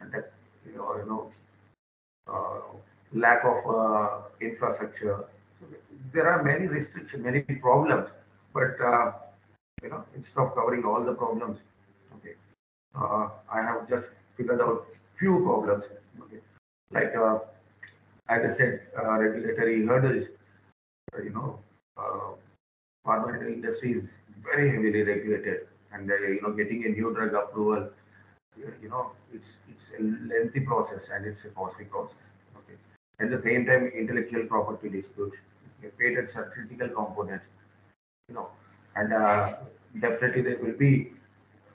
and that, you know, uh, lack of uh, infrastructure. So there are many restrictions, many problems, but uh, you know, instead of covering all the problems, okay, uh, I have just figured out few problems. Okay, like uh, as I said, uh, regulatory hurdles. uh, you know, uh, pharma industry is very heavily regulated, and uh, you know, getting a new drug approval, you know, it's it's a lengthy process and it's a costly process. Okay, at the same time, intellectual property disputes, patents are critical components, you know, and uh, definitely there will be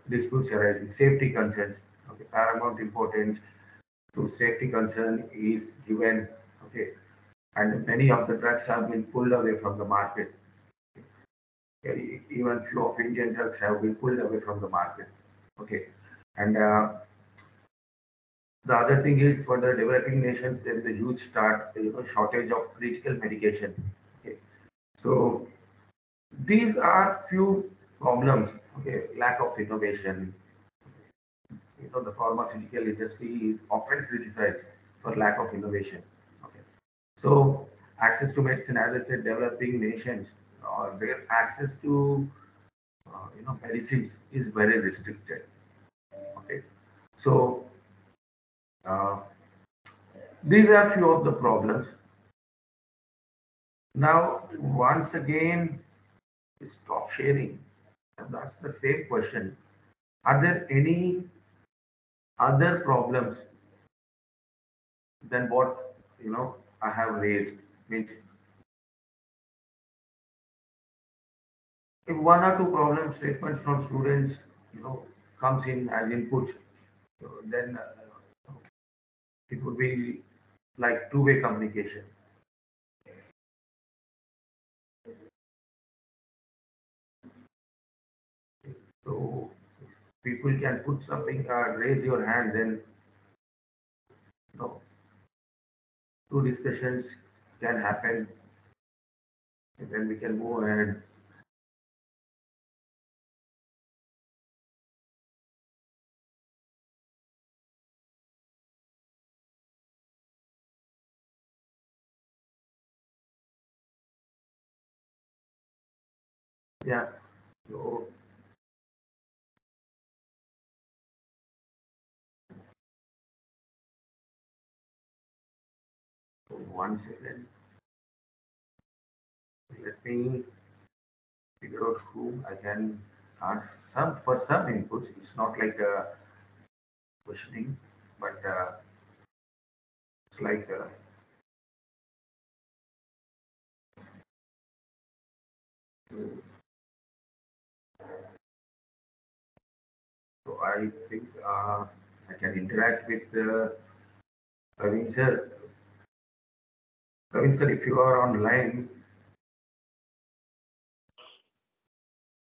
disputes arising. Safety concerns, okay, paramount importance to safety concern is given, okay, and many of the drugs have been pulled away from the market. Okay, Even few of Indian drugs have been pulled away from the market. Okay, and uh, the other thing is for the developing nations, there is a huge start, you know, shortage of critical medication. Okay, so these are few problems. Okay, lack of innovation. You know, the pharmaceutical industry is often criticized for lack of innovation. Okay, so access to medicine, as I said, developing nations, or their access to uh, you know medicines is very restricted. So uh, these are few of the problems. Now, once again, stop sharing. That's the same question. Are there any other problems than what you know I have raised? Means if one or two problem statements from students, you know, comes in as inputs, so then uh, it would be like two-way communication. So if people can put something, uh, raise your hand, then two discussions can happen, and then we can move ahead. Yeah. So one second. Let me figure out who I can ask some for some inputs. It's not like a questioning, but uh, it's like uh, so I think uh, I can interact with uh, Praveen sir. Praveen sir, if you are online,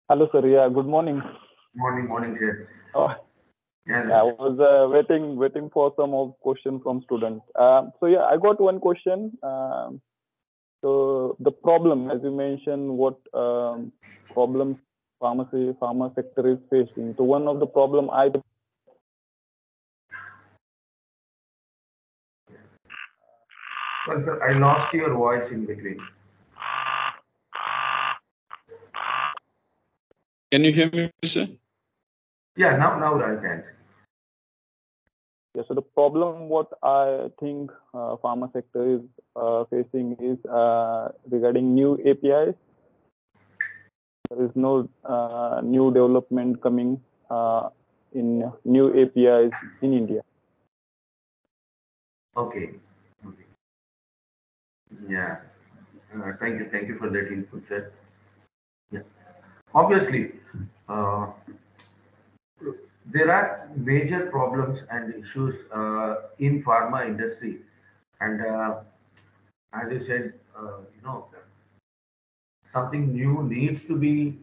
Hello, sir. Yeah, good morning. morning, morning, sir. Oh, Yeah, yeah, I was uh, waiting, waiting for some of question from students. Um, so yeah, I got one question. Um, so the problem, as you mentioned, what um, problems pharmacy, pharma sector is facing. So one of the problem I well, sir, I lost your voice in between. Can you hear me, sir? Yeah, now, now I can. Yeah, so the problem what I think uh, pharma sector is uh, facing is uh, regarding new APIs. There is no uh, new development coming uh, in new APIs in India. Okay. okay. Yeah. Uh, thank you. Thank you for that input, sir. Yeah. Obviously, uh, there are major problems and issues uh, in pharma industry, and uh, as you said, you know, something new needs to be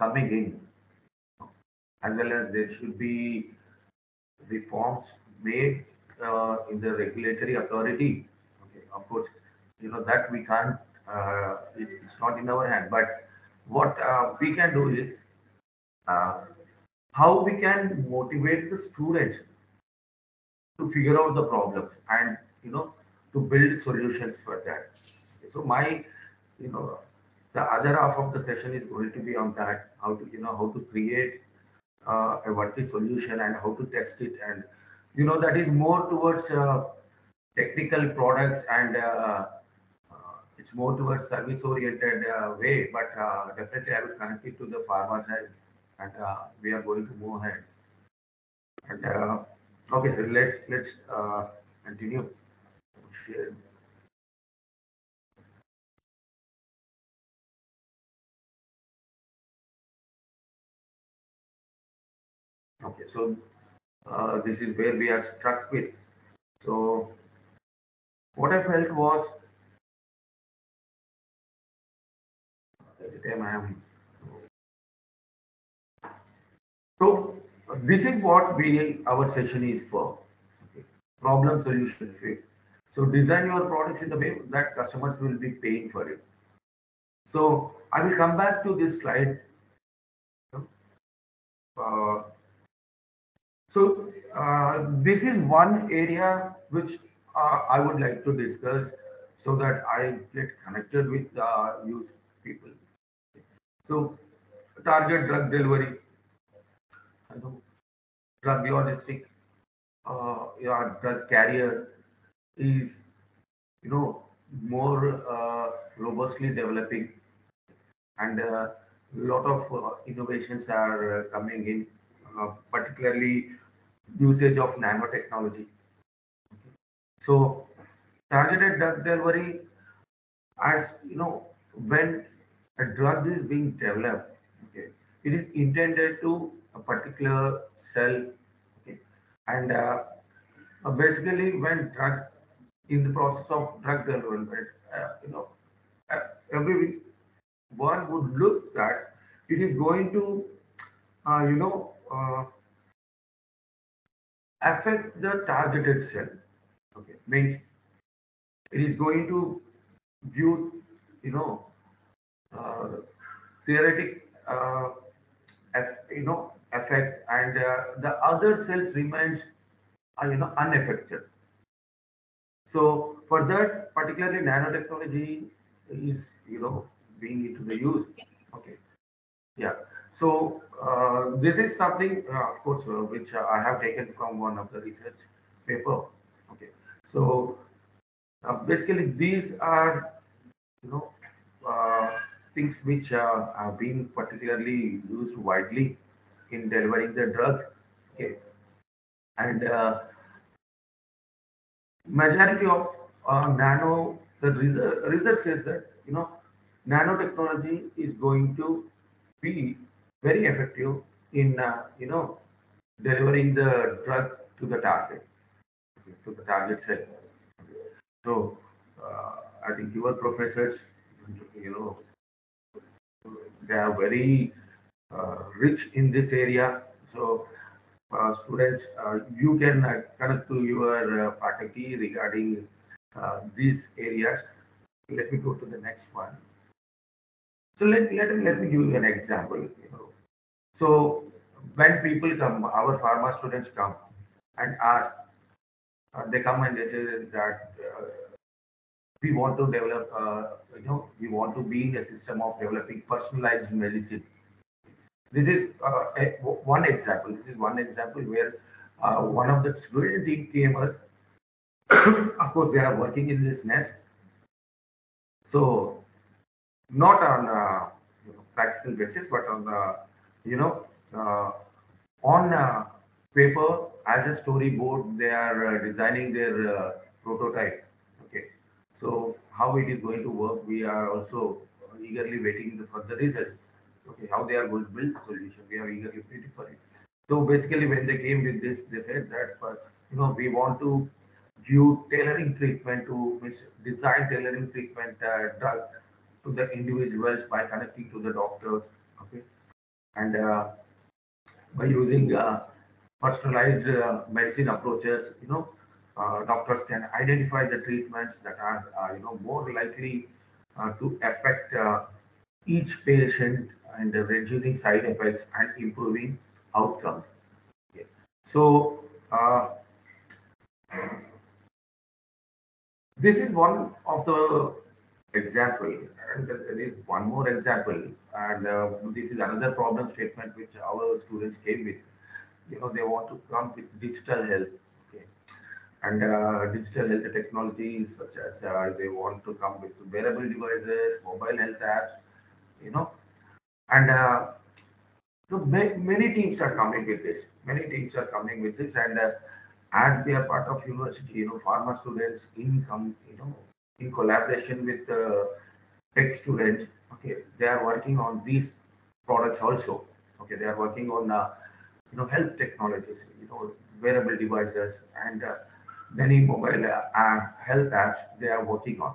coming in, as well as there should be reforms made uh, in the regulatory authority. Okay, of course, you know that we can't. Uh, it, it's not in our hand. But what uh, we can do is uh, how we can motivate the students to figure out the problems and you know to build solutions for that. So my you know the other half of the session is going to be on that how to you know how to create uh, a worthy solution and how to test it. And you know that is more towards uh, technical products and uh, uh, it's more towards service oriented uh, way. But uh, definitely i will connect it to the pharma side and we are going to move ahead. And okay so let's let's continue. Share Okay, so uh, this is where we are struck with. So what I felt was time I am so this is what we our session is for. Okay. Problem solution fit. So design your products in the way that customers will be paying for it. So I will come back to this slide. Uh, so uh, this is one area which uh, I would like to discuss so that I get connected with uh, use people. So target drug delivery, drug logistic, uh, your drug carrier is, you know, more uh, robustly developing and a lot of uh, innovations are uh, coming in, uh, particularly usage of nanotechnology. So targeted drug delivery, as you know, when a drug is being developed, okay, it is intended to a particular cell, okay, and uh, uh, basically when drug in the process of drug development, uh, you know, uh, every one would look that it is going to, uh, you know, uh, affect the targeted cell. Okay, means it is going to view, you know, uh, theoretic, uh, you know, effect, and uh, the other cells remains, uh, you know, unaffected. So for that, particularly nanotechnology is, you know, being into the use. Okay, yeah. So uh, this is something, uh, of course, uh, which uh, I have taken from one of the research paper. Okay, so uh, basically these are, you know, uh, things which are being particularly used widely in delivering the drugs. Okay, and majority of nano, the research, research says that you know, nanotechnology is going to be very effective in uh, you know delivering the drug to the target to the target cell so uh, i think your professors you know they are very uh, rich in this area so uh, students uh, you can uh, connect to your faculty regarding these areas let me go to the next one so let, let, me let me give you an example. You know. So when people come, our pharma students come and ask, uh, they come and they say that uh, we want to develop, uh, you know, we want to be in a system of developing personalized medicine. This is uh, a, one example. This is one example where uh, one of the student team came us. of course, they are working in this nest. So not on a practical basis, but on the, you know, uh, on uh, paper as a storyboard, they are uh, designing their uh, prototype. Okay, so how it is going to work, we are also eagerly waiting for the results. Okay, how they are going to build the solution, we are eagerly waiting for it. So basically, when they came with this, they said that, uh, you know, we want to give tailoring treatment to design tailoring treatment uh, drug to the individuals by connecting to the doctors, and uh, by using uh, personalized uh, medicine approaches, you know, doctors can identify the treatments that are, you know, more likely to affect each patient and reducing side effects and improving outcomes. Okay. So, uh, this is one of the example, and there is one more example, and uh, this is another problem statement which our students came with. You know, they want to come with digital health, okay, and uh, digital health technologies such as uh, they want to come with wearable devices, mobile health apps, you know, and uh, ma- many teams are coming with this. Many teams are coming with this, and uh, as they are part of university, you know, pharma students in come, you know, in collaboration with uh, tech students, okay, they are working on these products also. Okay, they are working on, uh, you know, health technologies, you know, wearable devices, and uh, many mobile uh, health apps they are working on.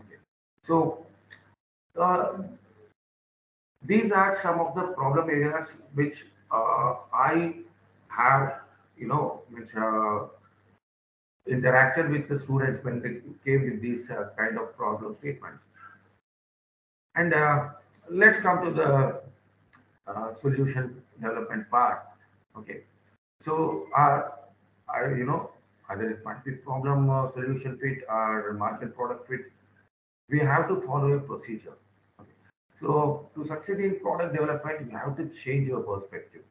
Okay, so. Uh, these are some of the problem areas which uh, I have, you know, which uh, interacted with the students when they came with these kind of problem statements. And uh, let's come to the uh, solution development part. Okay, so uh, I, you know, either it might be problem uh, solution fit or market product fit. We have to follow a procedure. So to succeed in product development, you have to change your perspective.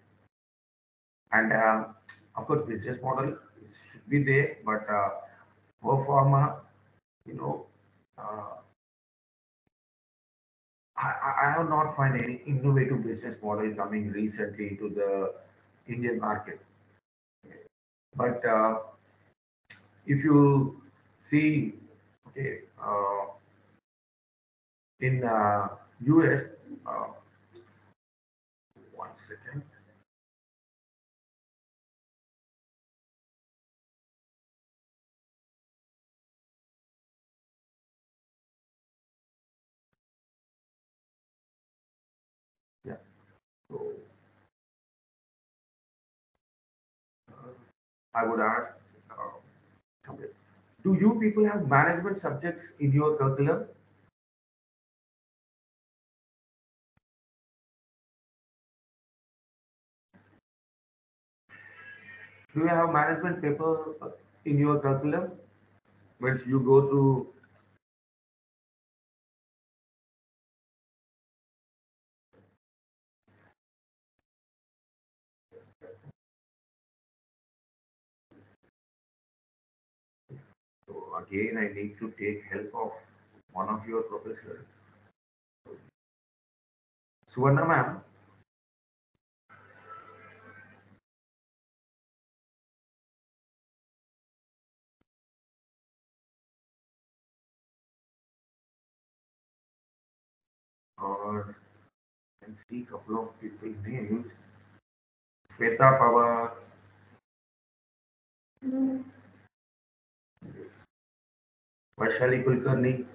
And uh, of course, business model should be there, but uh, for pharma, you know, uh, I, have not find any innovative business model coming recently to the Indian market. But uh, if you see, okay, uh, in uh, US, uh, one second. Uh, I would ask, uh, do you people have management subjects in your curriculum? Do you have management paper in your curriculum? Which you go through again, I need to take help of one of your professors. Suvarna ma'am, or I can see a couple of people names. Shweta Pawar, hmm. Vaishali Kulkarni,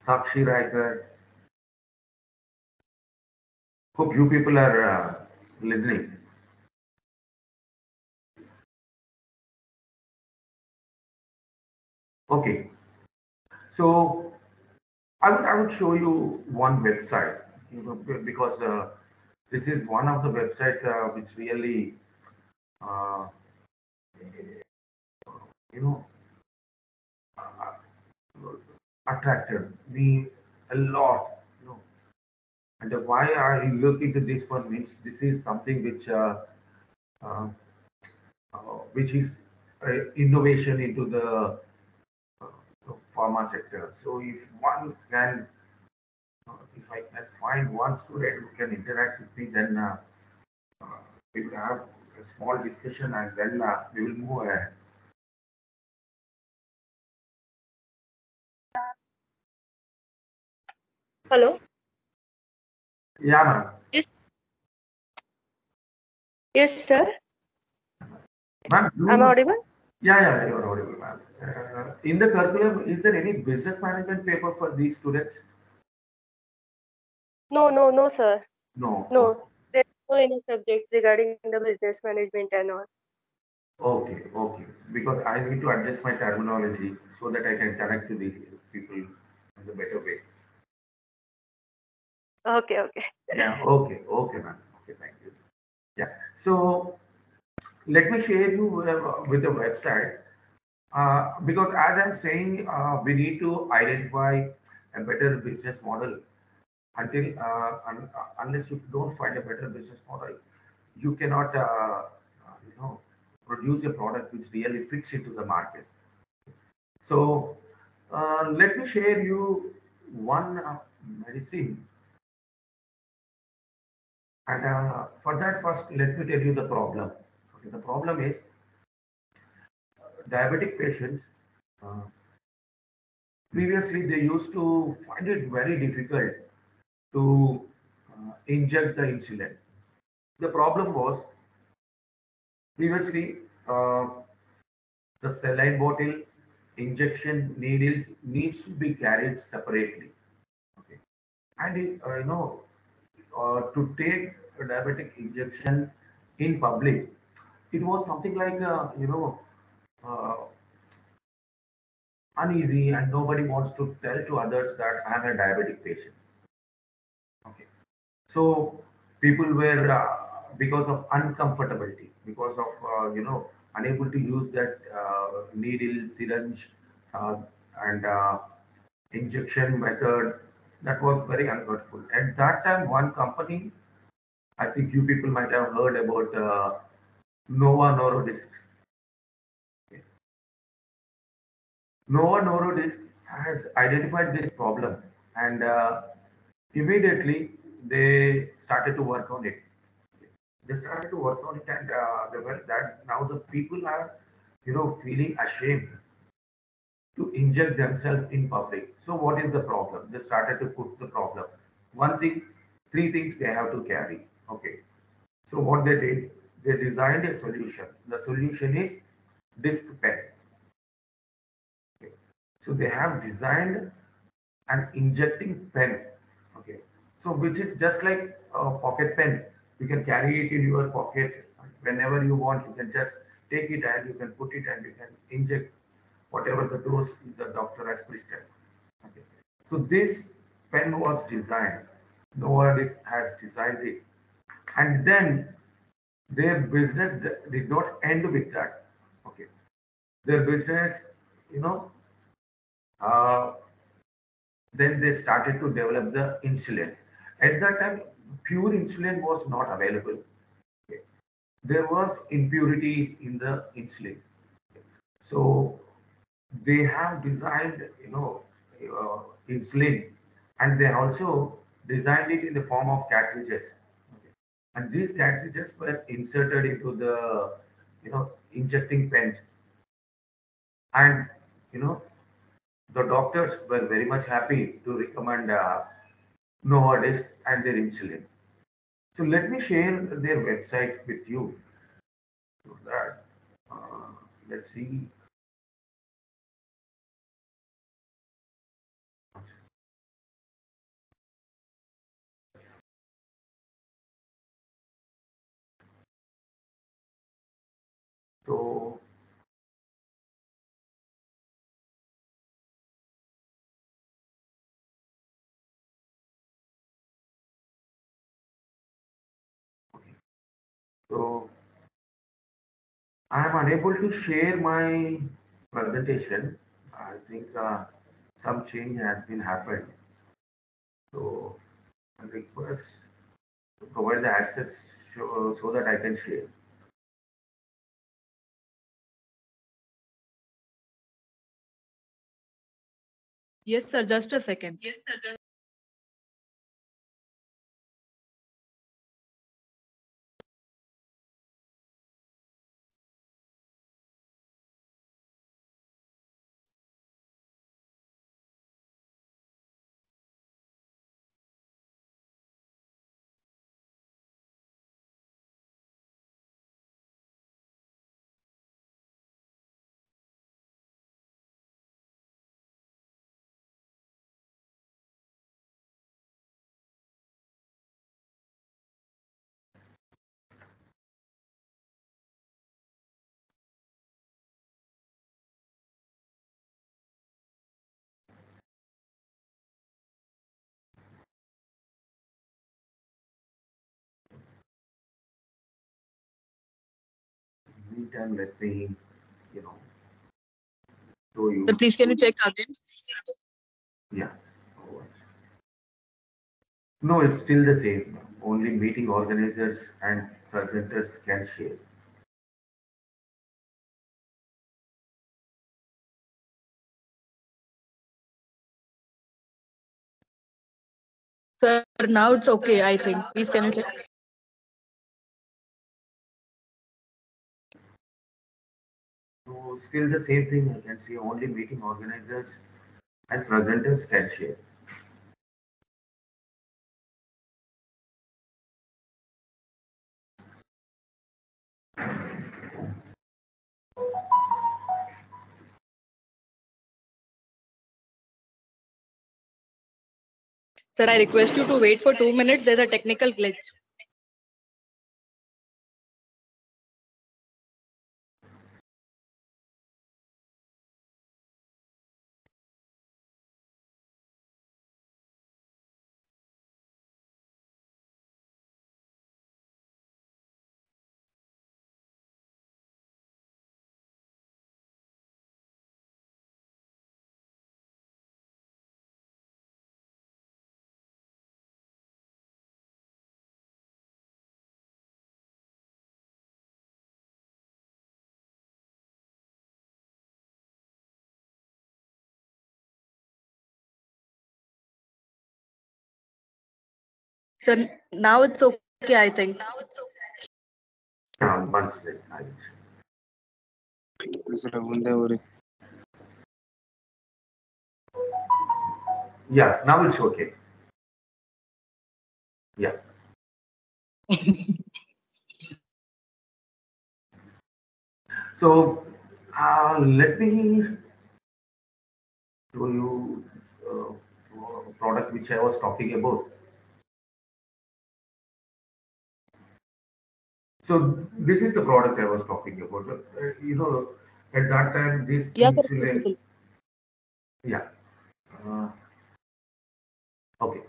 Sakshi Raikar. Hope you people are uh, listening. Okay. So I would, I would show you one website, because uh, this is one of the website uh, which really, uh, you know, uh, attracted me a lot. You know, and why I look into this one means this is something which, uh, uh, which is innovation into the pharma sector. So if one can, if I can find one student who can interact with me, then uh, uh, we will have a small discussion and then uh, we will move ahead. Hello. Yeah, ma'am. Yes, Yes, sir. Ma'am, you- I'm audible. Yeah, yeah, you're audible, ma'am. Uh, in the curriculum, is there any business management paper for these students? No, no, no, sir. No. No, there's no any subject regarding the business management and all. Okay, okay. Because I need to adjust my terminology so that I can connect to the people in the better way. Okay, okay. Yeah, okay, okay, ma'am. Okay, thank you. Yeah. So let me share you with the website uh, because as I'm saying, uh, we need to identify a better business model. Until uh, un- uh, unless you don't find a better business model, you cannot, uh, you know, produce a product which really fits into the market. So let me share you one medicine and uh, for that, first, let me tell you the problem. Okay, the problem is diabetic patients. Uh, previously, they used to find it very difficult to uh, inject the insulin. The problem was previously uh, the saline bottle, injection needles needs to be carried separately. Okay, and it, uh, you know uh, to take a diabetic injection in public, it was something like, uh, you know, uh, uneasy and nobody wants to tell to others that I'm a diabetic patient. Okay. So people were, uh, because of uncomfortability, because of, uh, you know, unable to use that uh, needle, syringe, uh, and uh, injection method, that was very uncomfortable. At that time, one company, I think you people might have heard about uh, Novo Nordisk. Novo Nordisk has identified this problem and immediately they started to work on it. They started to work on it and uh, they were that now the people are, you know, feeling ashamed to inject themselves in public. So what is the problem? They started to put the problem. One thing, three things they have to carry. Okay. So what they did, they designed a solution. The solution is disc pen. Okay. So they have designed an injecting pen. Okay. So which is just like a pocket pen. You can carry it in your pocket whenever you want. You can just take it and you can put it and you can inject whatever the dose the doctor has prescribed. Okay. So this pen was designed. Novartis has designed this. And then their business did not end with that. Okay. Their business, you know, uh, then they started to develop the insulin. At that time, pure insulin was not available. There was impurity in the insulin. So they have designed, you know, uh, insulin, and they also designed it in the form of cartridges. And these cartridges were inserted into the, you know, injecting pens. And, you know, the doctors were very much happy to recommend uh, Novartis and their insulin. So let me share their website with you. So that, uh, let's see. So I am unable to share my presentation. I think uh, some change has been happened. So I request to provide the access so, so that I can share. Yes, sir. Just a second. Yes, sir. Meantime, let me, you know, show you. Please can you check again? Yeah. No, it's still the same. Only meeting organizers and presenters can share. Sir, now it's okay, I think. Please can you check? So still the same thing. I can see only meeting organizers and presenters can share. Sir, I request you to wait for two minutes. There's a technical glitch. So now it's okay, I think. Now it's okay. Yeah, now it's okay. Yeah. so uh, let me show you uh, product which I was talking about. So this is the product I was talking about. Uh, you know, at that time, this Yes, insulin- yeah. Uh, okay.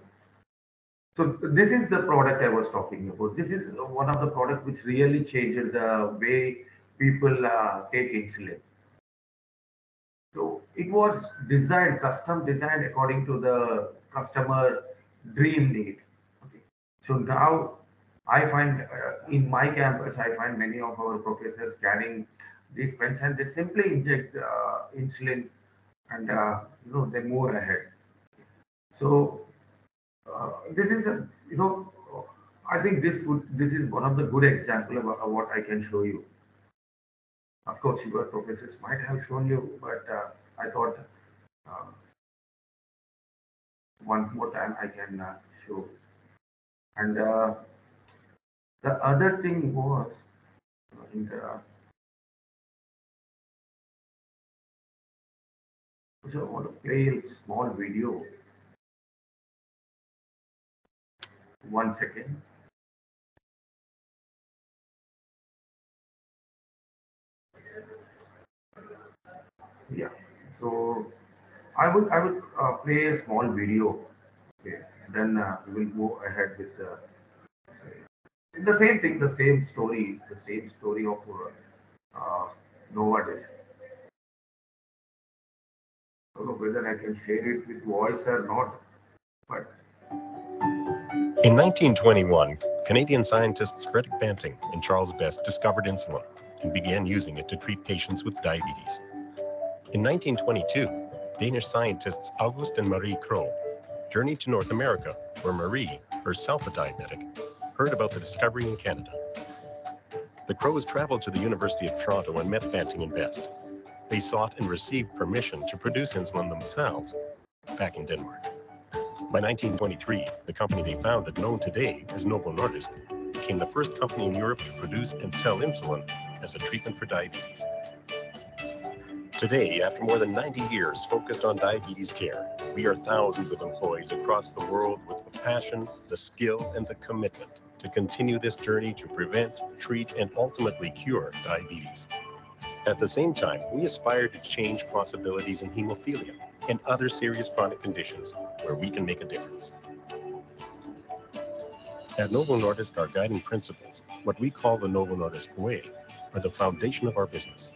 So this is the product I was talking about. This is one of the product which really changed the way people uh, take insulin. So it was designed, custom designed according to the customer dream need. Okay. So now I find uh, in my campus, I find many of our professors carrying these pens and they simply inject uh, insulin and uh, you know they move ahead. So uh, this is a you know I think this would this is one of the good example of, of what I can show you. Of course, your professors might have shown you, but uh, I thought uh, one more time I can uh, show. And uh, the other thing was uh, in the so I want to play a small video. One second. Yeah. So I would I would uh, play a small video. Okay. Then uh, we will go ahead with the the same thing, the same story, the same story of uh, uh, Novartis. I don't know whether I can share it with voice or not, but In 1921, Canadian scientists Frederick Banting and Charles Best discovered insulin and began using it to treat patients with diabetes. In 1922, Danish scientists August and Marie Krogh journeyed to North America, where Marie, herself a diabetic, heard about the discovery in Canada. The Kroghs traveled to the University of Toronto and met Banting and Best. They sought and received permission to produce insulin themselves back in Denmark. By 1923, the company they founded, known today as Novo Nordisk, became the first company in Europe to produce and sell insulin as a treatment for diabetes. Today, after more than 90 years focused on diabetes care, we are thousands of employees across the world with the passion, the skill, and the commitment to continue this journey to prevent, treat, and ultimately cure diabetes. At the same time, we aspire to change possibilities in hemophilia and other serious chronic conditions where we can make a difference. At Novo Nordisk, our guiding principles, what we call the Novo Nordisk way, are the foundation of our business.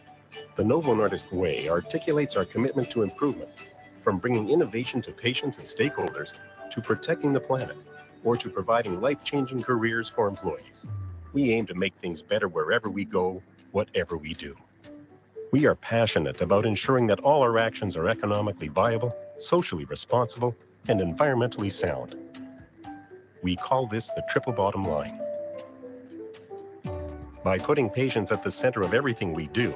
The Novo Nordisk Way articulates our commitment to improvement, from bringing innovation to patients and stakeholders, to protecting the planet, or to providing life-changing careers for employees. We aim to make things better wherever we go, whatever we do. We are passionate about ensuring that all our actions are economically viable, socially responsible, and environmentally sound. We call this the triple bottom line. By putting patients at the center of everything we do,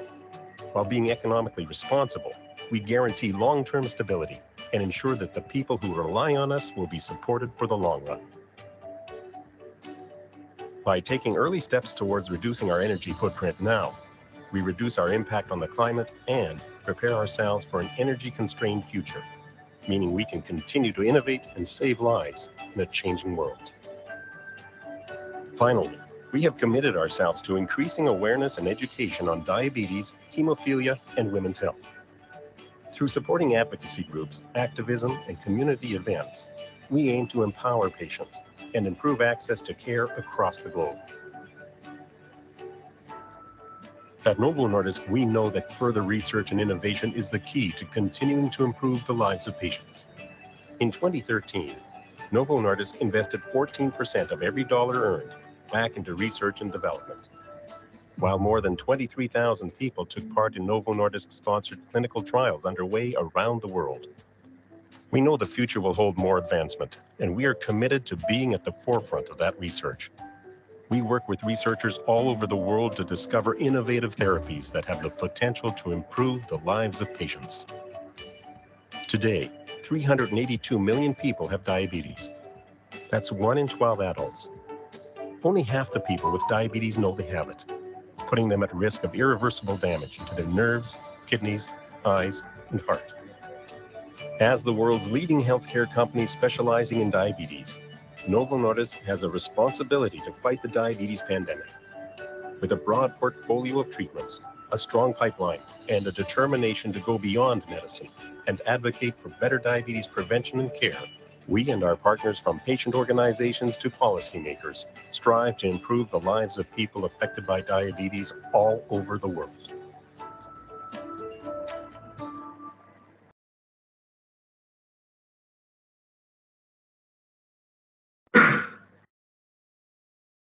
while being economically responsible, we guarantee long-term stability and ensure that the people who rely on us will be supported for the long run. By taking early steps towards reducing our energy footprint now, we reduce our impact on the climate and prepare ourselves for an energy-constrained future, meaning we can continue to innovate and save lives in a changing world. Finally, we have committed ourselves to increasing awareness and education on diabetes, hemophilia, and women's health. Through supporting advocacy groups, activism, and community events, we aim to empower patients and improve access to care across the globe. At Novo Nordisk, we know that further research and innovation is the key to continuing to improve the lives of patients. In 2013, Novo Nordisk invested 14% of every dollar earned back into research and development. While more than 23,000 people took part in Novo Nordisk-sponsored clinical trials underway around the world. We know the future will hold more advancement, and we are committed to being at the forefront of that research. We work with researchers all over the world to discover innovative therapies that have the potential to improve the lives of patients. Today, 382 million people have diabetes. That's one in 12 adults. Only half the people with diabetes know they have it, putting them at risk of irreversible damage to their nerves, kidneys, eyes, and heart. As the world's leading healthcare company specializing in diabetes, Novo Nordisk has a responsibility to fight the diabetes pandemic. With a broad portfolio of treatments, a strong pipeline, and a determination to go beyond medicine and advocate for better diabetes prevention and care, we and our partners from patient organizations to policymakers strive to improve the lives of people affected by diabetes all over the world.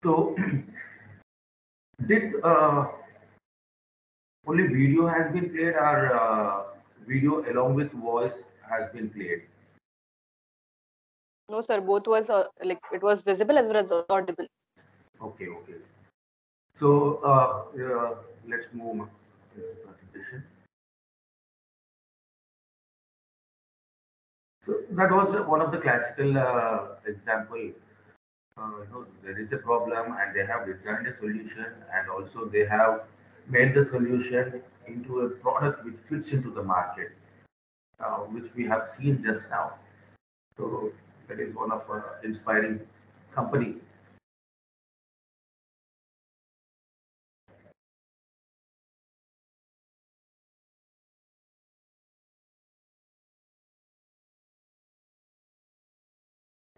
So, did uh, only video has been played or uh, video along with voice has been played? No, sir. Both was uh, like it was visible as well as audible. Okay, okay. So, uh, uh, let's move on to the presentation. So that was one of the classical uh, example. Uh, you know, there is a problem and they have designed a solution and also they have made the solution into a product which fits into the market, uh, which we have seen just now. So that is one of our inspiring company.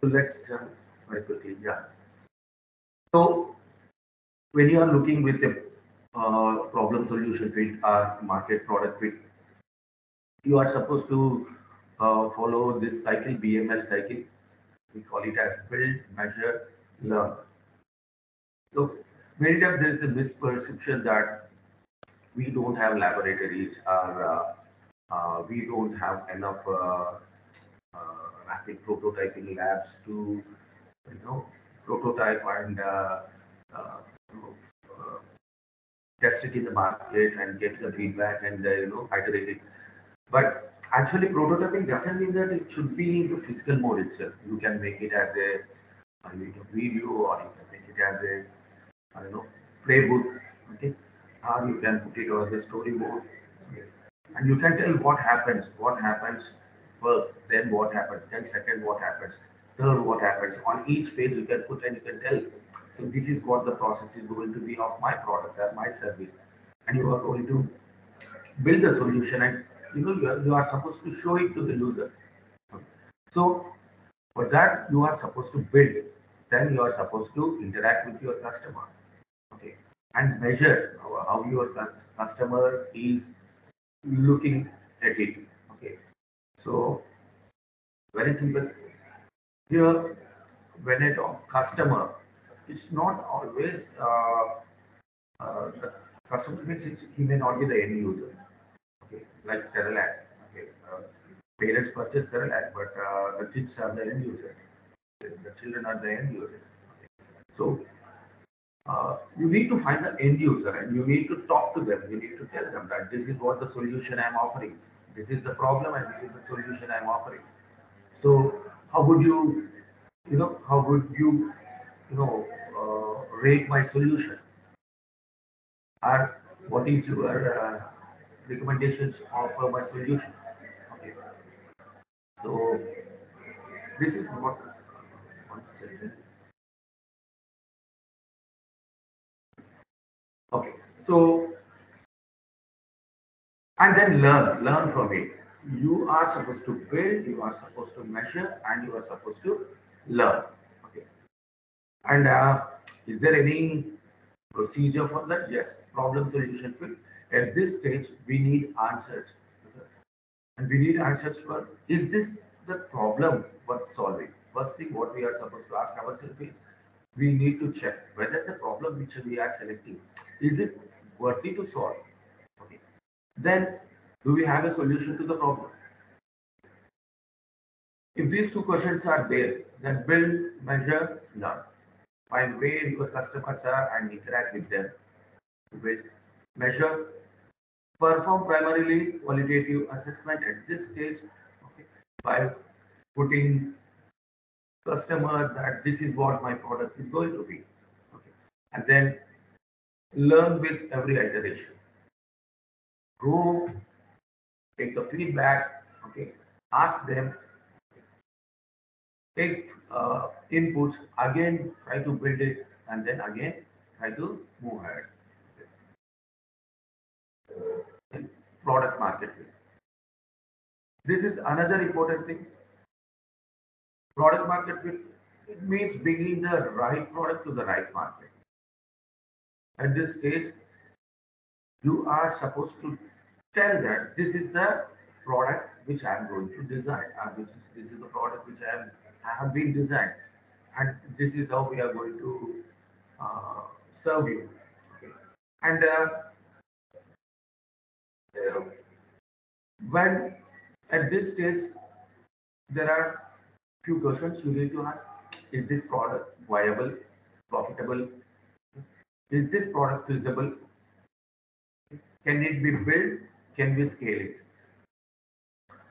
So let's jump very quickly. Yeah. So when you are looking with a uh, problem solution fit or market product fit, you are supposed to uh, follow this cycle, BML cycle. We call it as build, measure, learn. So many times there is a misperception that we don't have laboratories or uh, uh, we don't have enough uh, uh, rapid prototyping labs to, you know, prototype and uh, uh, you test it in the market and get the feedback and uh, you know iterate it. But actually, prototyping doesn't mean that it should be in the physical mode itself. You can make it as a, a video, or you can make it as a, I don't know, playbook, okay, or you can put it as a storyboard, okay? and you can tell what happens, what happens first, then what happens, then second what happens, third what happens. On each page you can put and you can tell. So this is what the process is going to be of my product or my service, and you are going to build the solution and you know you are, you are supposed to show it to the user. So for that you are supposed to build. Then you are supposed to interact with your customer. Okay, and measure how, how your customer is looking at it. Okay, so very simple. Here, when I talk customer, it's not always uh, uh, the customer means he may not be the end user. Okay, like Cerelac. Okay, uh, parents purchase Cerelac, but uh, the kids are the end user. The the children are the end user. Okay. So uh, you need to find the end user and you need to talk to them. You need to tell them that this is what the solution I'm offering. This is the problem and this is the solution I'm offering. So how would you, you know, how would you, you know, uh, rate my solution? Or what is your uh, recommendations of uh, my solution? Okay. So this is what. One second. Okay, so and then learn, learn from it. You are supposed to build, you are supposed to measure, and you are supposed to learn. Okay, and uh, is there any procedure for that? Yes, problem solution fit. At this stage, we need answers, and we need answers for is this the problem worth solving? First thing, what we are supposed to ask ourselves is we need to check whether the problem which we are selecting is it worthy to solve okay then do we have a solution to the problem if these two questions are there then build measure learn find where your customers are and interact with them build measure perform primarily qualitative assessment at this stage okay, by putting customer that this is what my product is going to be. Okay. And then learn with every iteration. Go take the feedback, okay, ask them, take uh, inputs, again try to build it, and then again try to move ahead. Product market fit. This is another important thing product market fit it means bringing the right product to the right market at this stage you are supposed to tell that this is the product which i am going to design uh, is, this is the product which i am i have been designed and this is how we are going to uh, serve you okay. and uh, uh, when at this stage there are few questions you need to ask. Is this product viable, profitable? Is this product feasible? Can it be built? Can we scale it?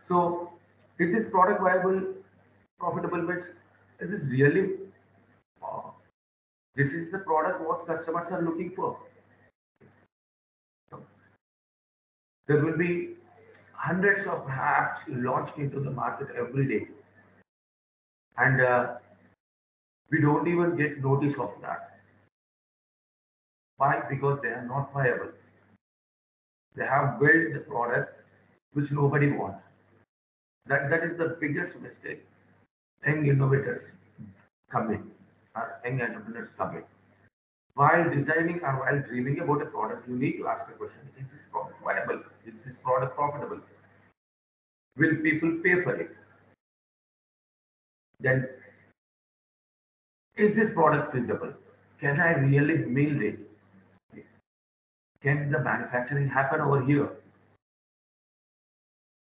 So, is this product viable, profitable? Means, is this really, uh, this is the product what customers are looking for? There will be hundreds of apps launched into the market every day and uh, we don't even get notice of that. Why? Because they are not viable. They have built the product which nobody wants. That that is the biggest mistake. Young innovators come in, or young entrepreneurs come in. While designing or while dreaming about a product, you need to ask the question: Is this product viable? Is this product profitable? Will people pay for it? then is this product feasible? Can I really build it? Can the manufacturing happen over here?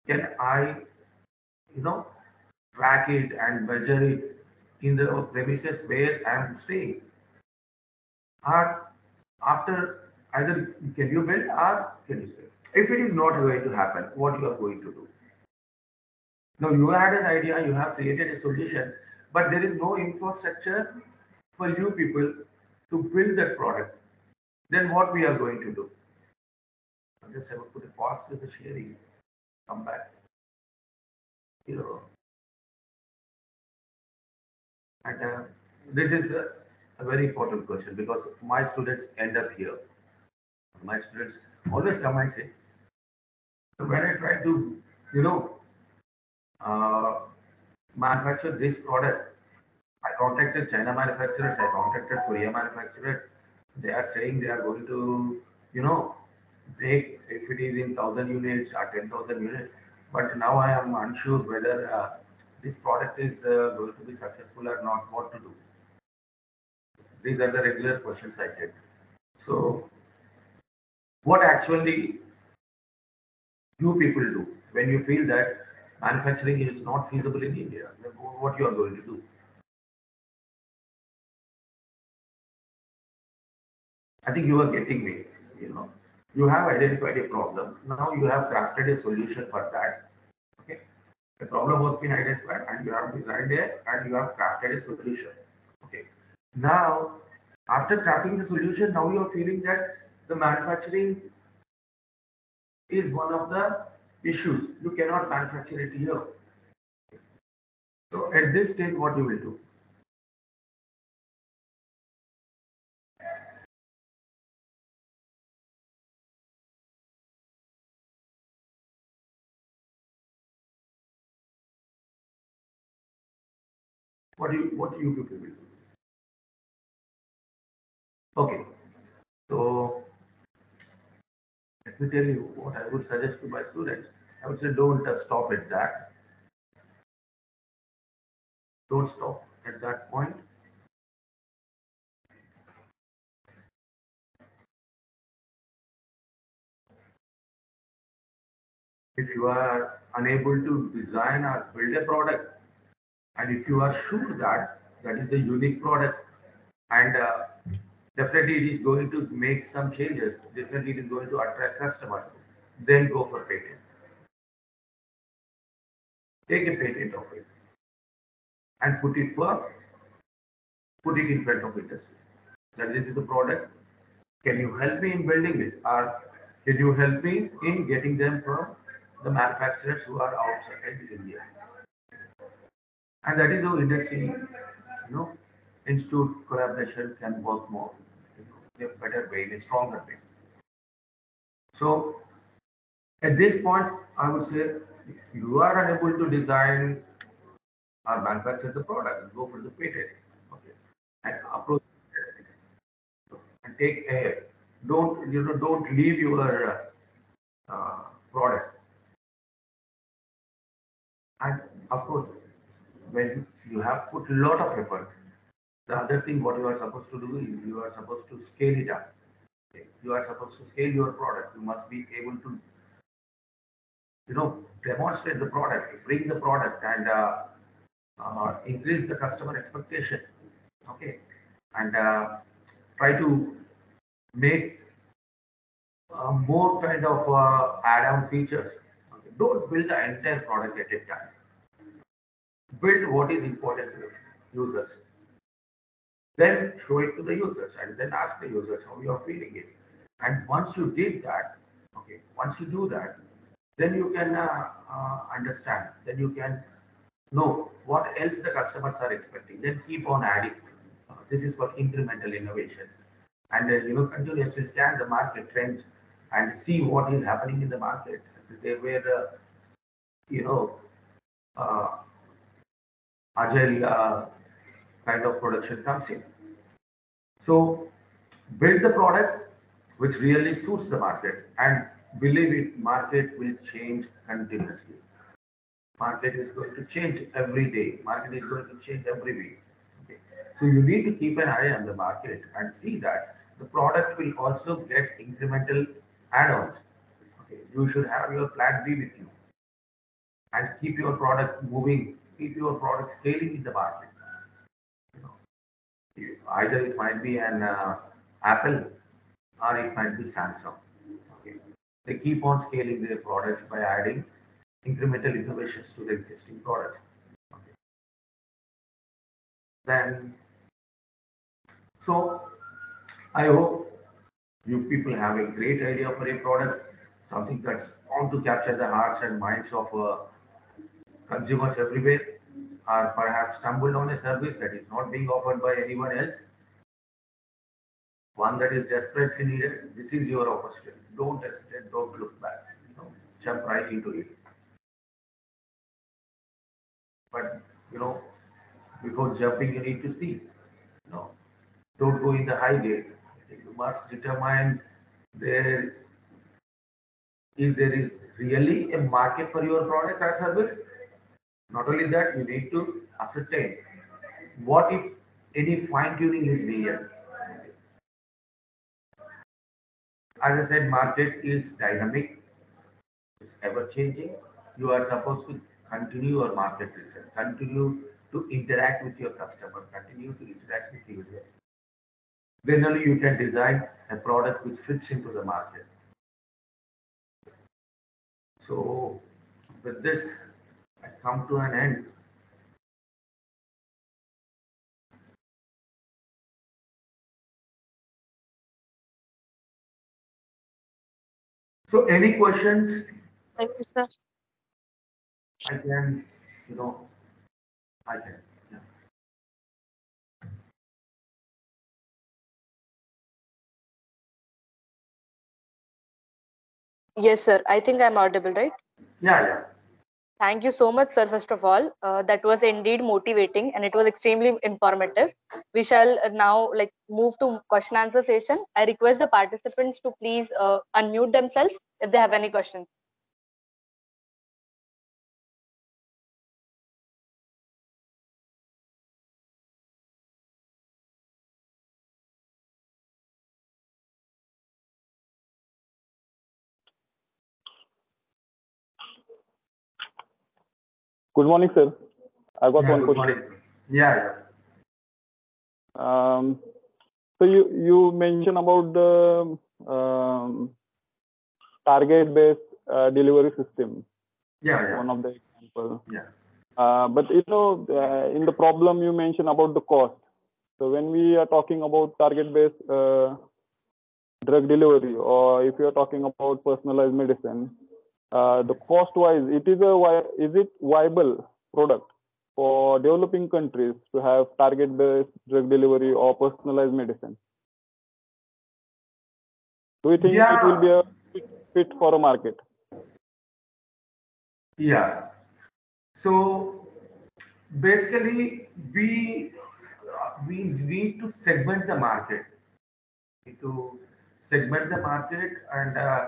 Can I, you know, track it and measure it in the premises where I am staying? Or after either can you build or can you stay? If it is not going to happen, what you are going to do? Now you had an idea, you have created a solution, but there is no infrastructure for you people to build that product. Then what we are going to do? I'll just have to put a pause to the sharing. Come back. Here. And uh, this is a, a very important question because my students end up here. My students always come and say, so when I try to, you know, uh, manufacture this product. I contacted China manufacturers, I contacted Korea manufacturer, They are saying they are going to, you know, make if it is in thousand units or ten thousand units. But now I am unsure whether uh, this product is uh, going to be successful or not. What to do? These are the regular questions I get. So, what actually you people do when you feel that manufacturing is not feasible in India? What you are going to do? I think you are getting me. You know, you have identified a problem. Now you have crafted a solution for that. Okay, the problem was been identified, and you have designed it, and you have crafted a solution. Okay, now after crafting the solution, now you are feeling that the manufacturing is one of the issues. You cannot manufacture it here. So at this stage, what you will do? What do you what do you do? Okay, so let me tell you what I would suggest to my students. I would say don't stop at that. Don't stop at that point. If you are unable to design or build a product, and if you are sure that that is a unique product and uh, definitely it is going to make some changes, definitely it is going to attract customers, then go for patent. Take a patent of it and put it for, put it in front of industry. That this is the product. Can you help me in building it? Or can you help me in getting them from the manufacturers who are outside India? And that is how industry, you know, institute collaboration can work more, in a better way, in a stronger way. So at this point, I would say if you are unable to design or manufacture the product, go for the patent. Okay. And approach and take air. Don't you know? Don't leave your uh, uh, product. And of course, when you have put a lot of effort, the other thing what you are supposed to do is you are supposed to scale it up. You are supposed to scale your product. You must be able to, you know, demonstrate the product, bring the product, and uh, uh, increase the customer expectation. Okay, and uh, try to make uh, more kind of uh, add-on features. Okay. Don't build the entire product at a time. Build what is important to the users. Then show it to the users and then ask the users how you are feeling it. And once you did that, okay, once you do that, then you can uh, uh, understand, then you can know what else the customers are expecting. Then keep on adding. Uh, this is for incremental innovation. And uh, you know, continuously scan the market trends and see what is happening in the market. There were, uh, you know, uh, agile uh, kind of production comes in. So build the product which really suits the market and believe it, market will change continuously. Market is going to change every day. Market is going to change every week. Okay. So you need to keep an eye on the market and see that the product will also get incremental add-ons. Okay. You should have your plan B with you and keep your product moving, keep your product scaling in the market. You know, either it might be an uh, Apple or it might be Samsung. Okay. They keep on scaling their products by adding incremental innovations to the existing products. Okay. Then, so I hope you people have a great idea for a product, something that's bound to capture the hearts and minds of uh, consumers everywhere, or perhaps stumbled on a service that is not being offered by anyone else. One that is desperately needed. This is your opportunity. Don't hesitate. Don't look back. You know, jump right into it. But you know, before jumping, you need to see. You know, don't go in the high gate. You must determine there is there is really a market for your product or service. Not only that, you need to ascertain what if any fine tuning is needed. As I said, market is dynamic, it's ever changing. You are supposed to continue your market research, continue to interact with your customer, continue to interact with the user. Then only you can design a product which fits into the market. So with this, come to an end. So any questions Thank you, sir. I can, you know, I can. Yes, sir. I think I'm audible, right? Yeah, yeah. Thank you so much, sir. First of all, uh, that was indeed motivating and it was extremely informative. We shall uh, now like move to question answer session. I request the participants to please uh, unmute themselves if they have any questions. Good morning, sir. I got Yeah, one good question. morning. Yeah. Um, so you you mentioned about the um, target-based uh, delivery system, Yeah, yeah. one of the example. Yeah. Uh, but you know, uh, in the problem you mentioned about the cost. So when we are talking about target-based uh, drug delivery, or if you are talking about personalized medicine, uh, the cost-wise, it is a is it viable product for developing countries to have target-based drug delivery or personalized medicine? Do you think it will be a fit, fit for a market? Yeah. So basically, we we need to segment the market. We need to segment the market, and uh,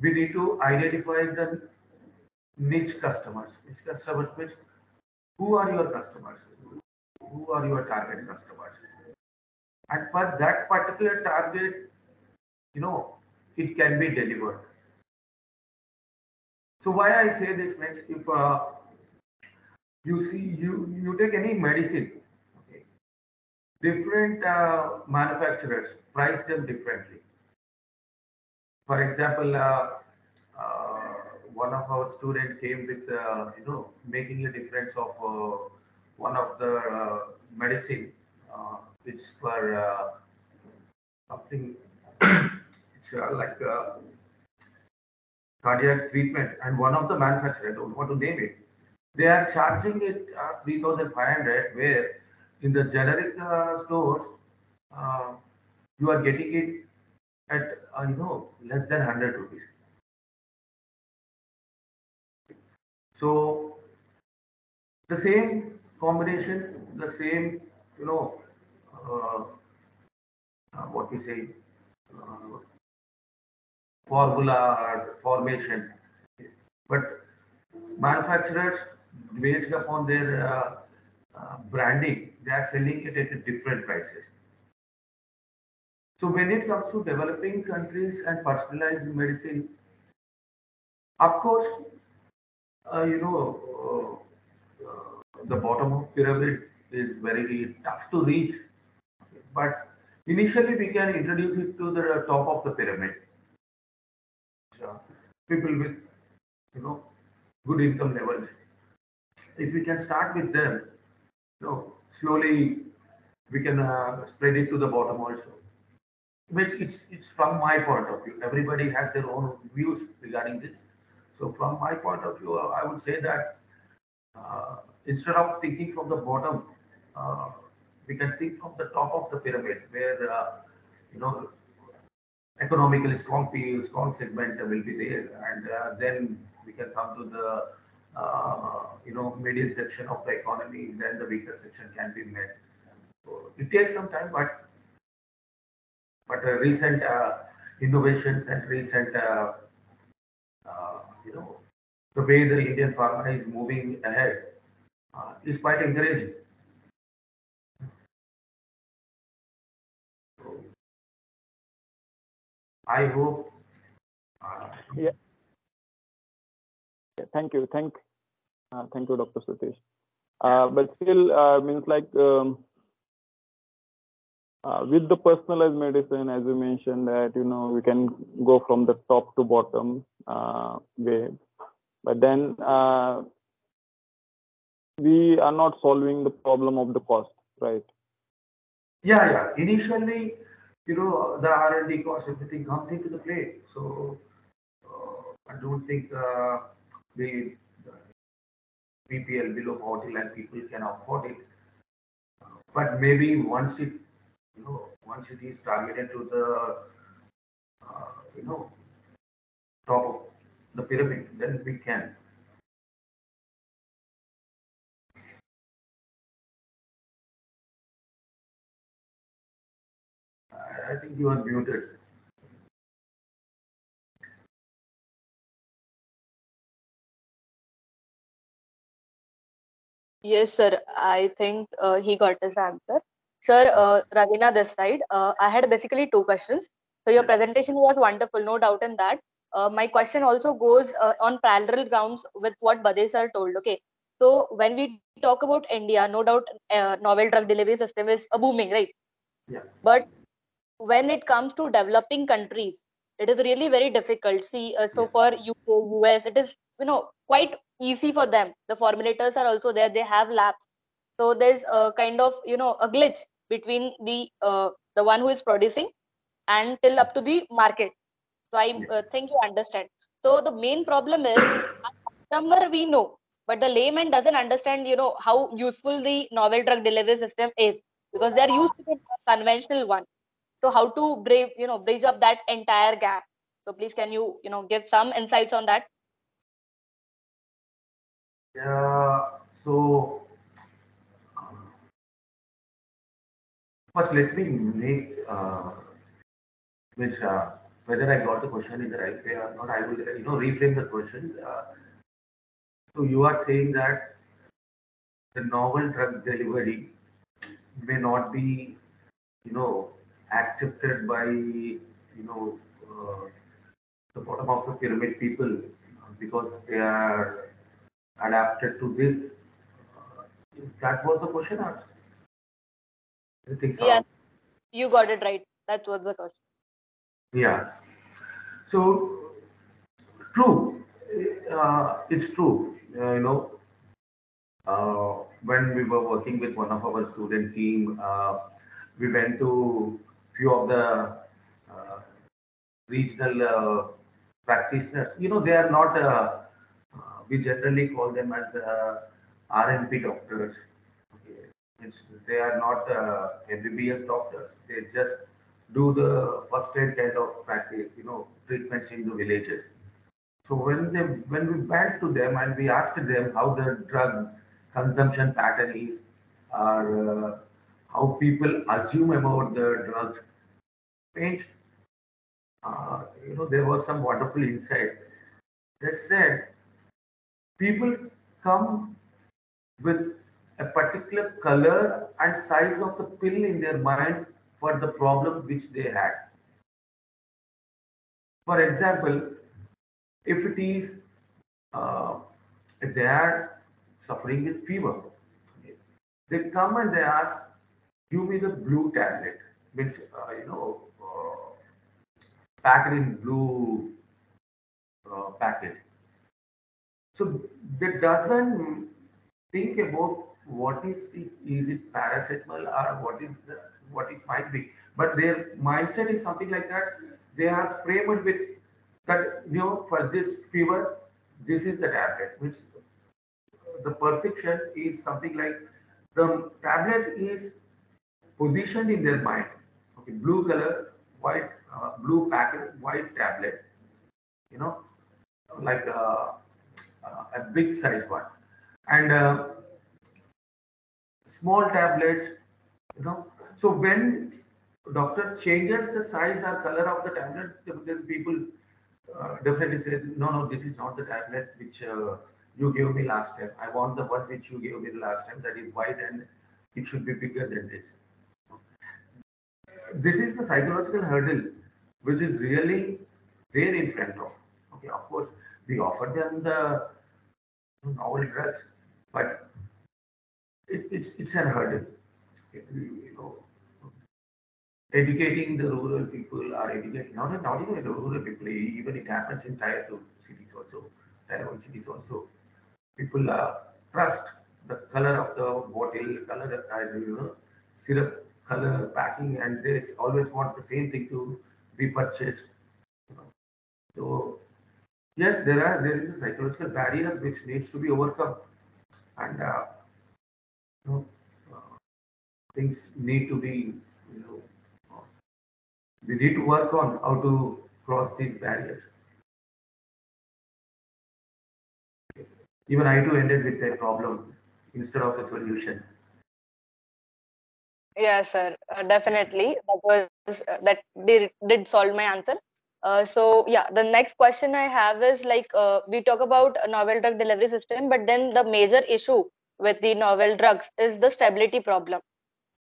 we need to identify the niche customers. Niche customers means who are your customers? Who are your target customers? And for that particular target, you know, it can be delivered. So why I say this means if uh, you see you you take any medicine, okay, different uh, manufacturers price them differently. For example, uh, uh, one of our student came with uh, you know making a difference of one of the medicine which for something it's like. Cardiac treatment and one of the manufacturer, I don't want to name it, they are charging it uh, 3500 where in the generic uh, stores, uh, you are getting it at, uh, you know, less than 100 rupees. So the same combination, the same, you know, uh, uh, what we say, uh, formula or formation. But manufacturers, based upon their uh, uh, branding, they are selling it at different prices. So when it comes to developing countries and personalized medicine, of course, uh, you know, uh, uh, the bottom of pyramid is very tough to reach. But initially, we can introduce it to the top of the pyramid. Uh, people with you know good income levels if we can start with them you know slowly we can uh, spread it to the bottom also it's, it's it's from my point of view everybody has their own views regarding this so from my point of view i would say that uh, instead of thinking from the bottom uh, we can think from the top of the pyramid where uh, you know economically strong people, strong segment will be there, and uh, then we can come to the uh, you know median section of the economy. Then the weaker section can be met. So it takes some time, but But uh, recent uh, innovations and recent, uh, you know, the way the Indian pharma is moving ahead is quite encouraging. I hope. Uh, Yeah, Thank you. Thank, uh, thank you, Dr. Satish. Uh, but still, means like um, uh, with the personalized medicine, as you mentioned, that you know we can go from the top to bottom uh, way, but then uh, we are not solving the problem of the cost, right? Yeah, yeah. Initially, you know, the R and D cost, everything comes into the play. So uh, I don't think uh, the BPL below poverty line people can afford it. But maybe once it, you know, once it is targeted to the, uh, you know, top of the pyramid, then we can. I think you are muted. Yes, sir. I think uh, he got his answer. Sir, uh, Ravina this side. Uh, I had basically two questions. So your presentation was wonderful, no doubt in that. Uh, my question also goes uh, on parallel grounds with what Bade sir told. Okay. So when we talk about India, no doubt uh, novel drug delivery system is a booming, right? Yeah. But when it comes to developing countries, it is really very difficult. See, uh, so Yeah. for UK, US, it is you know quite easy for them. The formulators are also there; they have labs. So there's a kind of you know a glitch between the uh, the one who is producing and till up to the market. So I uh, think you understand. So the main problem is customer we know, but the layman doesn't understand you know how useful the novel drug delivery system is because they're used to the conventional one so how to brave you know bridge up that entire gap so please can you you know give some insights on that Yeah, so uh, first let me make uh, which uh, whether I got the question in the right way or not, I will you know reframe the question. Uh, so you are saying that the novel drug delivery may not be you know accepted by you know uh, the bottom of the pyramid people because they are adapted to this. Uh, is that was the question or? I think so. yes you got it right that was the question Yeah. So true. Uh, it's true. Uh, you know, uh, when we were working with one of our student team, uh, we went to few of the uh, regional uh, practitioners. You know, they are not. Uh, uh, we generally call them as uh, RMP doctors. It's, they are not uh, MBBS doctors. They just do the first aid kind of practice, you know, treatments in the villages. So when they when we went to them and we asked them how the drug consumption pattern is, or uh, how people assume about the drugs, changed. Uh, you know, there was some wonderful insight. They said people come with a particular color and size of the pill in their mind for the problem which they had. For example, if it is uh, if they are suffering with fever, they come and they ask, "Give me the blue tablet," means uh, you know, uh, packed in blue uh, package. So they doesn't think about what is it, is it paracetamol or what is the, what it might be. But their mindset is something like that. They are framed with that, you know, for this fever, this is the tablet, which the perception is something like the tablet is positioned in their mind. Okay, blue color, white, uh, blue packet, white tablet, you know, like uh, uh, a big size one. And uh, small tablets, you know. So when doctor changes the size or color of the tablet, then people uh, definitely say, no, no, this is not the tablet which uh, you gave me last time. I want the one which you gave me the last time that is white and it should be bigger than this. This is the psychological hurdle which is really there in front of. Okay, of course, we offer them the novel drugs, but it, it's it's a hurdle. You know, educating the rural people or educating not not even the rural people, even it happens in tier two cities also, tier one cities also. People uh, trust the color of the bottle, color of uh, you know, syrup, color, packing, and they always want the same thing to be purchased. So yes, there are there is a psychological barrier which needs to be overcome, and uh, you know, uh, things need to be you know we need to work on how to cross these barriers. Even I too ended with a problem instead of a solution. Yeah, sir, uh, definitely. That was uh, that did, did solve my answer. Uh, so yeah, the next question I have is like uh, we talk about a novel drug delivery system, but then the major issue with the novel drugs is the stability problem.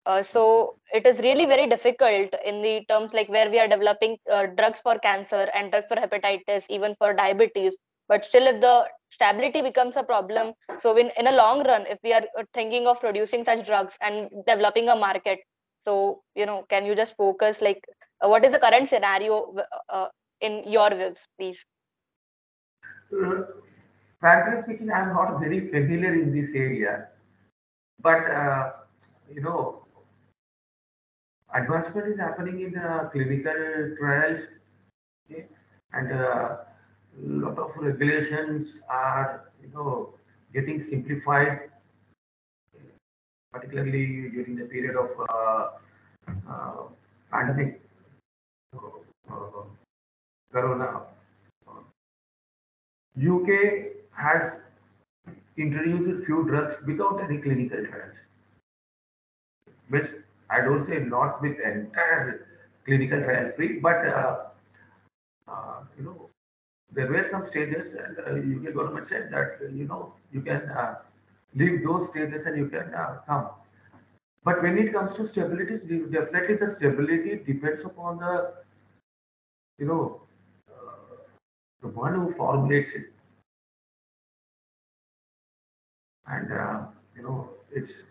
Uh, so it is really very difficult in the terms like where we are developing uh, drugs for cancer and drugs for hepatitis, even for diabetes. But still, if the stability becomes a problem, so in, in a long run, if we are uh, thinking of producing such drugs and developing a market, so you know, can you just focus like uh, what is the current scenario uh, in your views, please? Frankly speaking, I'm not very familiar in this area, but uh, you know, advancement is happening in uh, clinical trials, okay? and a uh, lot of regulations are, you know, getting simplified, particularly during the period of uh, uh, pandemic, uh, corona. UK has introduced a few drugs without any clinical trials, which I don't say not with entire clinical trial free, but uh, uh, you know there were some stages, and uh, UK government said that you know you can uh, leave those stages and you can uh, come. But when it comes to stability, definitely the stability depends upon the you know uh, the one who formulates it, and you know it's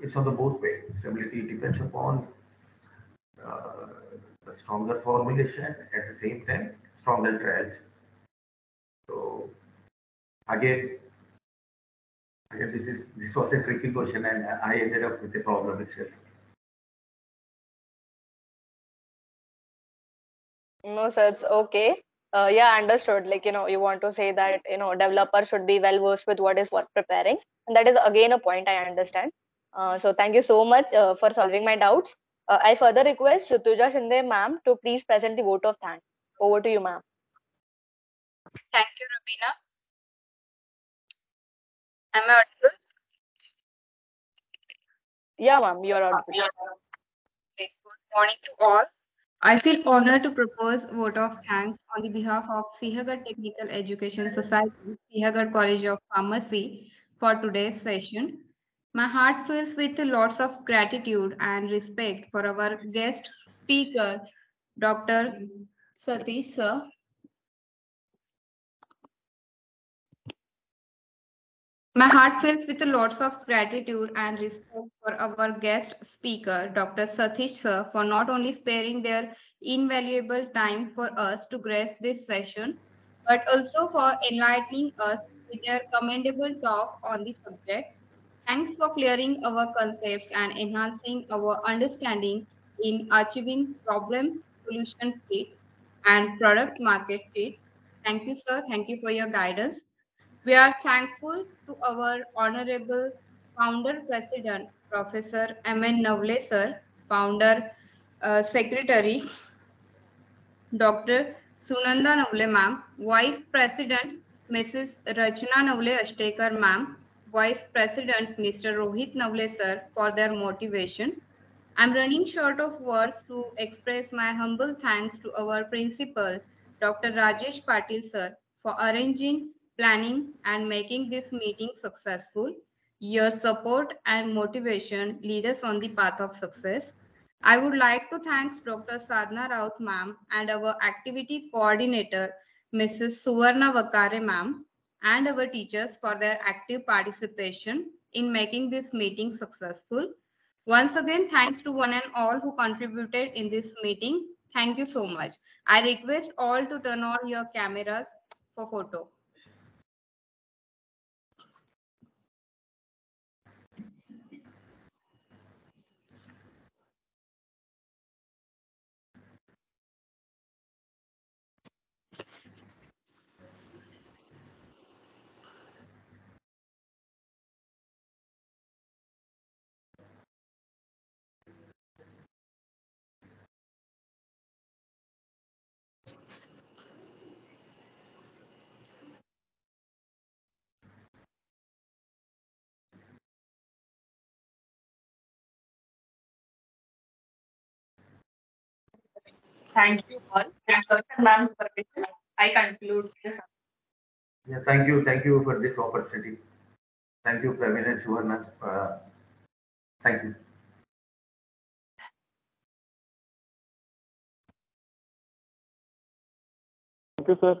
it's on the both way. Stability depends upon uh, the stronger formulation at the same time, stronger trials. So again, again, this is this was a tricky question, and I ended up with a problem itself. No, sir, it's okay. Uh, yeah, understood. Like, you know, you want to say that, you know, developer should be well versed with what is what preparing. And that is again a point I understand. Uh, so thank you so much uh, for solving my doubts. Uh, I further request Shrutuja Shinde ma'am to please present the vote of thanks. Over to you, ma'am. Thank you, Rabina. Am I audible? Yeah, ma'am, you're audible. Good morning to all. I feel honored to propose a vote of thanks on the behalf of Sinhgad Technical Education Society, Sinhgad College of Pharmacy for today's session. My heart fills with lots of gratitude and respect for our guest speaker, Dr. Satish sir. My heart fills with lots of gratitude and respect for our guest speaker, Dr. Satish sir, for not only sparing their invaluable time for us to grace this session, but also for enlightening us with their commendable talk on the subject Thanks for clearing our concepts and enhancing our understanding in achieving problem solution fit and product market fit. Thank you, sir. Thank you for your guidance. We are thankful to our honorable founder president, Professor M.N. Navle, sir, founder uh, secretary, Dr. Sunanda Navle, ma'am, vice president, Mrs. Rachna Navle Ashtekar, ma'am, Vice President Mr. Rohit Navle sir for their motivation. I'm running short of words to express my humble thanks to our principal, Dr. Rajesh Patil sir, for arranging, planning, and making this meeting successful. Your support and motivation lead us on the path of success. I would like to thank Dr. Sadhna Raut ma'am and our activity coordinator, Mrs. Suvarna Vakare ma'am, and our teachers for their active participation in making this meeting successful. Once again, thanks to one and all who contributed in this meeting. Thank you so much. I request all to turn on your cameras for photo. Thank you all. And Dr. Ma'am, permission, I conclude. Yeah, thank you, thank you for this opportunity. Thank you, Praveen and Suvarna. Uh, thank you. Thank you, sir.